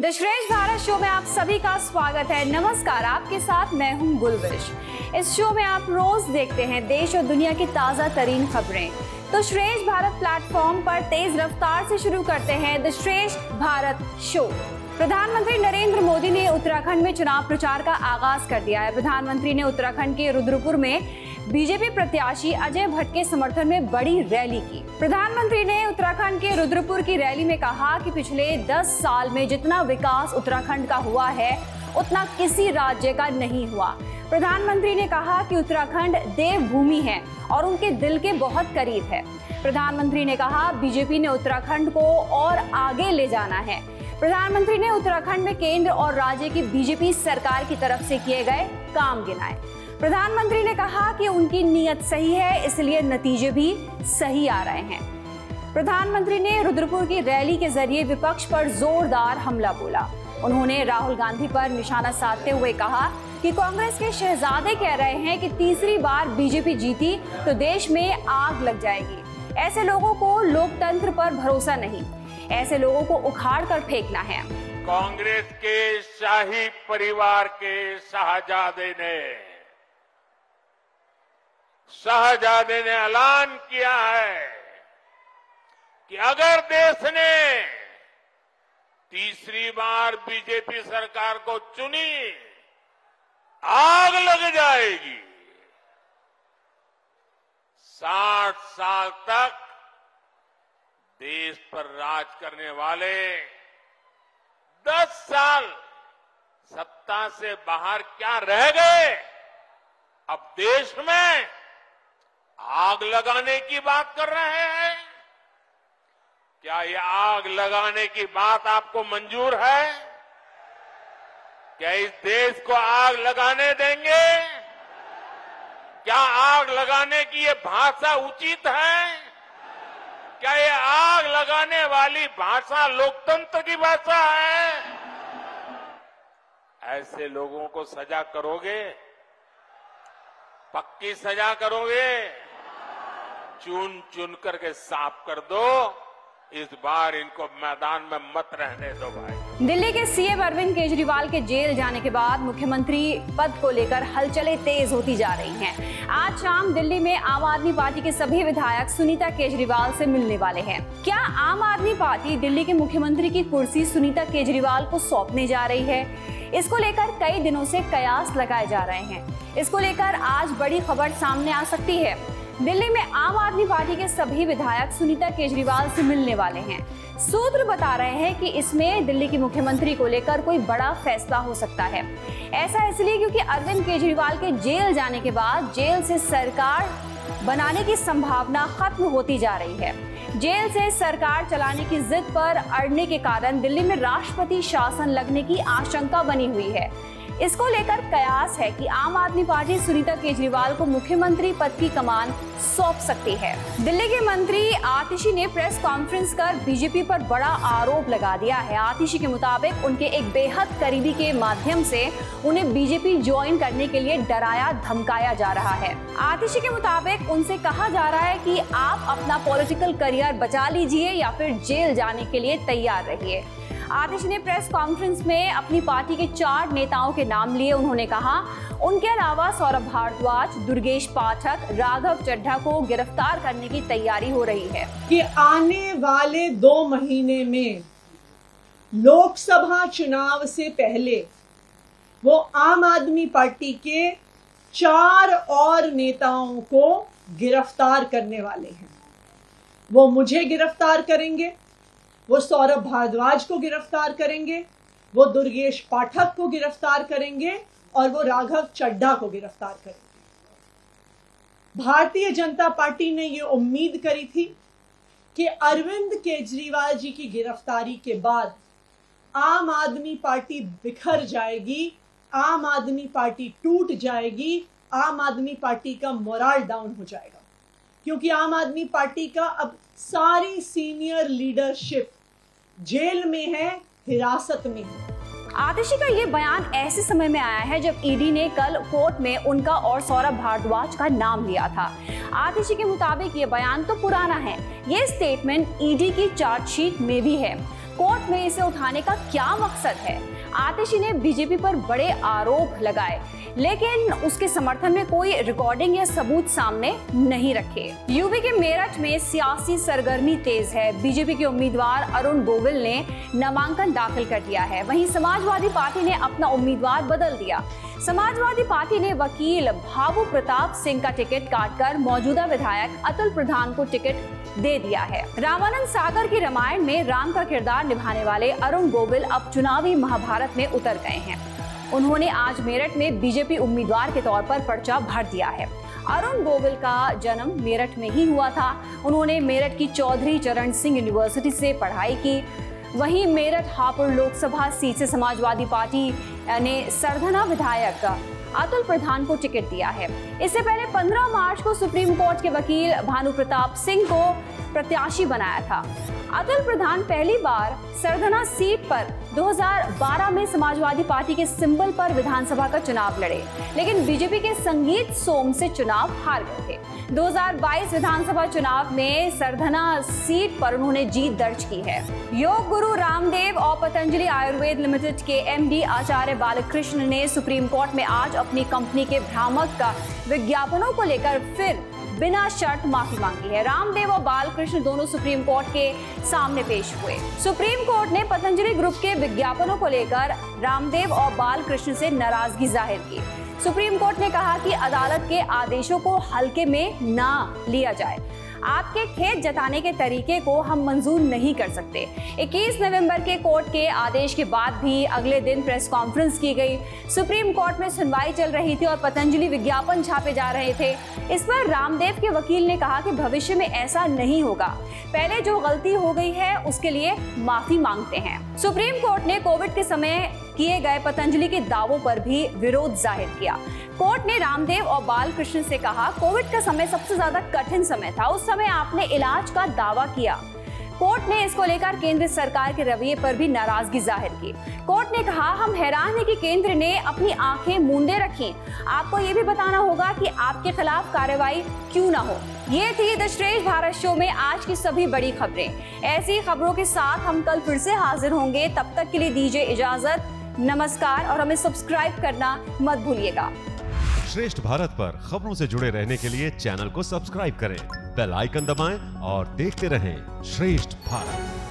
The श्रेष्ठ Bharat show में आप सभी का स्वागत है। नमस्कार, आपके साथ मैं हूँ गुलविश। इस शो में आप रोज देखते हैं देश और दुनिया की ताज़ा तरीन खबरें। तो श्रेष्ठ भारत प्लेटफॉर्म पर तेज रफ्तार से शुरू करते हैं द श्रेष्ठ भारत शो प्रधानमंत्री नरेंद्र मोदी ने उत्तराखंड में चुनाव प्रचार का आगाज़ कर दिया है। प्रधानमंत्री ने उत्तराखंड के रुद्रपुर में बीजेपी प्रत्याशी अजय भट्ट के समर्थन में बड़ी रैली की। प्रधानमंत्री ने उत्तराखंड के रुद्रपुर की रैली में कहा कि पिछले 10 साल में जितना विकास उत्तराखंड का हुआ है, उतना किसी राज्य का नहीं हुआ। प्रधानमंत्री ने कहा कि उत्तराखंड देवभूमि है और उनके दिल के बहुत करीब है। प्रधानमंत्री ने कहा, बीजेपी ने उत्तराखंड को और आगे ले जाना है। प्रधानमंत्री ने उत्तराखंड में केंद्र और राज्य की बीजेपी सरकार की तरफ़ से किए गए काम गिनाए। प्रधानमंत्री ने कहा कि उनकी नीयत सही है, इसलिए नतीजे भी सही आ रहे हैं। प्रधानमंत्री ने रुद्रपुर की रैली के ज़रिए विपक्ष पर जोरदार हमला बोला। उन्होंने राहुल गांधी पर निशाना साधते हुए कहा कि कांग्रेस के शहजादे कह रहे हैं कि तीसरी बार बीजेपी जीती तो देश में आग लग जाएगी। ऐसे लोगों को लोकतंत्र पर भरोसा नहीं। ऐसे लोगों को उखाड़ कर फेंकना है। कांग्रेस के शाही परिवार के शाहजादे ने शाहजादे ने ऐलान किया है कि अगर देश ने तीसरी बार बीजेपी सरकार को चुनी, आग लग जाएगी। साठ साल तक देश पर राज करने वाले दस साल सत्ता से बाहर क्या रह गए? अब देश में आग लगाने की बात कर रहे हैं। क्या ये आग लगाने की बात आपको मंजूर है? क्या इस देश को आग लगाने देंगे? क्या आग लगाने की ये भाषा उचित है? क्या ये आग लगाने वाली भाषा लोकतंत्र की भाषा है? ऐसे लोगों को सजा करोगे? पक्की सजा करोगे? चुन चुन करके साफ़ कर दो। इस बार इनको मैदान में मत रहने दो भाई। दिल्ली के सीएम अरविंद केजरीवाल के जेल जाने के बाद मुख्यमंत्री पद को लेकर हलचलें तेज होती जा रही हैं। आज शाम दिल्ली में आम आदमी पार्टी के सभी विधायक सुनीता केजरीवाल से मिलने वाले हैं। क्या आम आदमी पार्टी दिल्ली के मुख्यमंत्री की कुर्सी सुनीता केजरीवाल को सौंपने जा रही है? इसको लेकर कई दिनों से कयास लगाए जा रहे हैं। इसको लेकर आज बड़ी खबर सामने आ सकती है। दिल्ली में आम आदमी पार्टी के सभी विधायक सुनीता केजरीवाल से मिलने वाले हैं। सूत्र बता रहे हैं कि इसमें दिल्ली की मुख्यमंत्री को लेकर कोई बड़ा फैसला हो सकता है। ऐसा इसलिए क्योंकि अरविंद केजरीवाल के जेल जाने के बाद जेल से सरकार बनाने की संभावना खत्म होती जा रही है। जेल से सरकार चलाने की जिद पर अड़ने के कारण दिल्ली में राष्ट्रपति शासन लगने की आशंका बनी हुई है। इसको लेकर कयास है कि आम आदमी पार्टी सुनीता केजरीवाल को मुख्यमंत्री पद की कमान सौंप सकती है। दिल्ली के मंत्री आतिशी ने प्रेस कॉन्फ्रेंस कर बीजेपी पर बड़ा आरोप लगा दिया है। आतिशी के मुताबिक उनके एक बेहद करीबी के माध्यम से उन्हें बीजेपी ज्वाइन करने के लिए डराया, धमकाया जा रहा है। आतिशी के मुताबिक उनसे कहा जा रहा है कि आप अपना पॉलिटिकल करियर बचा लीजिए या फिर जेल जाने के लिए तैयार रहिए। आतिश ने प्रेस कॉन्फ्रेंस में अपनी पार्टी के चार नेताओं के नाम लिए उन्होंने कहा। उनके अलावा सौरभ भारद्वाज, दुर्गेश पाठक, राघव चड्ढा को गिरफ़्तार करने की तैयारी हो रही है। कि आने वाले दो महीने में लोकसभा चुनाव से पहले वो आम आदमी पार्टी के चार और नेताओं को गिरफ़्तार करने वाले हैं। वो मुझे गिरफ़्तार करेंगे वो सौरभ भारद्वाज को गिरफ़्तार करेंगे, वो दुर्गेश पाठक को गिरफ़्तार करेंगे और वो राघव चड्ढा को गिरफ़्तार करेंगे। भारतीय जनता पार्टी ने ये उम्मीद करी थी कि अरविंद केजरीवाल जी की गिरफ्तारी के बाद आम आदमी पार्टी बिखर जाएगी, आम आदमी पार्टी टूट जाएगी, आम आदमी पार्टी का मोराल डाउन हो जाएगा। क्योंकि आम आदमी पार्टी का अब सारी सीनियर लीडरशिप जेल में है, हिरासत में है। आतिशी का ये बयान ऐसे समय में आया है जब ईडी ने कल कोर्ट में उनका और सौरभ भारद्वाज का नाम लिया था। आतिशी के मुताबिक ये बयान तो पुराना है। ये स्टेटमेंट ईडी की चार्जशीट में भी है। कोर्ट में इसे उठाने का क्या मकसद है? आतिशी ने बीजेपी पर बड़े आरोप लगाए, लेकिन उसके समर्थन में कोई रिकॉर्डिंग या सबूत सामने नहीं रखे। यूपी के मेरठ में सियासी सरगर्मी तेज है। बीजेपी के उम्मीदवार अरुण गोविल ने नामांकन दाखिल कर दिया है। वहीं समाजवादी पार्टी ने अपना उम्मीदवार बदल दिया। समाजवादी पार्टी ने वकील भाबू प्रताप सिंह का टिकट काटकर मौजूदा विधायक अतुल प्रधान को टिकट दे दिया है। रामानंद सागर की रामायण में राम का किरदार निभाने वाले अरुण गोविल अब चुनावी महाभारत में उतर गए हैं। उन्होंने आज मेरठ में बीजेपी उम्मीदवार के तौर पर पर्चा भर दिया है। अरुण गोविल का जन्म मेरठ में ही हुआ था। उन्होंने मेरठ की चौधरी चरण सिंह यूनिवर्सिटी से पढ़ाई की। वहीं मेरठ हापुड़ लोकसभा सीट से समाजवादी पार्टी ने सरधना विधायक अतुल प्रधान को टिकट दिया है। इससे पहले 15 मार्च को सुप्रीम कोर्ट के वकील भानु प्रताप सिंह को प्रत्याशी बनाया था। अतुल प्रधान पहली बार सरधना सीट पर 2012 में समाजवादी पार्टी के सिंबल पर विधानसभा का चुनाव लड़े, लेकिन बीजेपी के संगीत सोम से चुनाव हार गए थे। 2022 विधानसभा चुनाव में सरधना सीट पर उन्होंने जीत दर्ज की है। योग गुरु रामदेव और पतंजलि आयुर्वेद लिमिटेड के एमडी आचार्य बालकृष्ण ने सुप्रीम कोर्ट में आज अपनी कंपनी के भ्रामक का विज्ञापनों को लेकर फिर बिना शर्त माफ़ी मांगी है। रामदेव और बालकृष्ण दोनों सुप्रीम कोर्ट के सामने पेश हुए। सुप्रीम कोर्ट ने पतंजलि ग्रुप के विज्ञापनों को लेकर रामदेव और बालकृष्ण से नाराज़गी ज़ाहिर की। सुप्रीम कोर्ट ने कहा कि अदालत के आदेशों को हल्के में ना लिया जाए। आपके खेत जताने के तरीके को हम मंजूर नहीं कर सकते। 21 नवंबर के कोर्ट के आदेश के बाद भी अगले दिन प्रेस कॉन्फ्रेंस की गई। सुप्रीम कोर्ट में सुनवाई चल रही थी और पतंजलि विज्ञापन छापे जा रहे थे। इस पर रामदेव के वकील ने कहा कि भविष्य में ऐसा नहीं होगा। पहले जो गलती हो गई है, उसके लिए माफ़ी मांगते हैं। सुप्रीम कोर्ट ने कोविड के समय किए गए पतंजलि के दावों पर भी विरोध ज़ाहिर किया। कोर्ट ने रामदेव और बालकृष्ण से कहा, कोविड का समय सबसे ज़्यादा कठिन समय था। उस समय आपने इलाज का दावा किया। कोर्ट ने इसको लेकर केंद्र सरकार के रवैये पर भी नाराज़गी ज़ाहिर की। कोर्ट ने कहा, हम हैरान है कि केंद्र ने अपनी आँखें मूंदे रखी। आपको ये भी बताना होगा कि आपके खिलाफ कार्रवाई क्यों ना हो। ये थी द श्रेष्ठ भारत शो में आज की सभी बड़ी खबरें। ऐसी खबरों के साथ हम कल फिर से हाजिर होंगे। तब तक के लिए दीजिए इजाज़त। नमस्कार और हमें सब्सक्राइब करना मत भूलिएगा। श्रेष्ठ भारत पर खबरों से जुड़े रहने के लिए चैनल को सब्सक्राइब करें बेल आइकन दबाएँ और देखते रहें श्रेष्ठ भारत।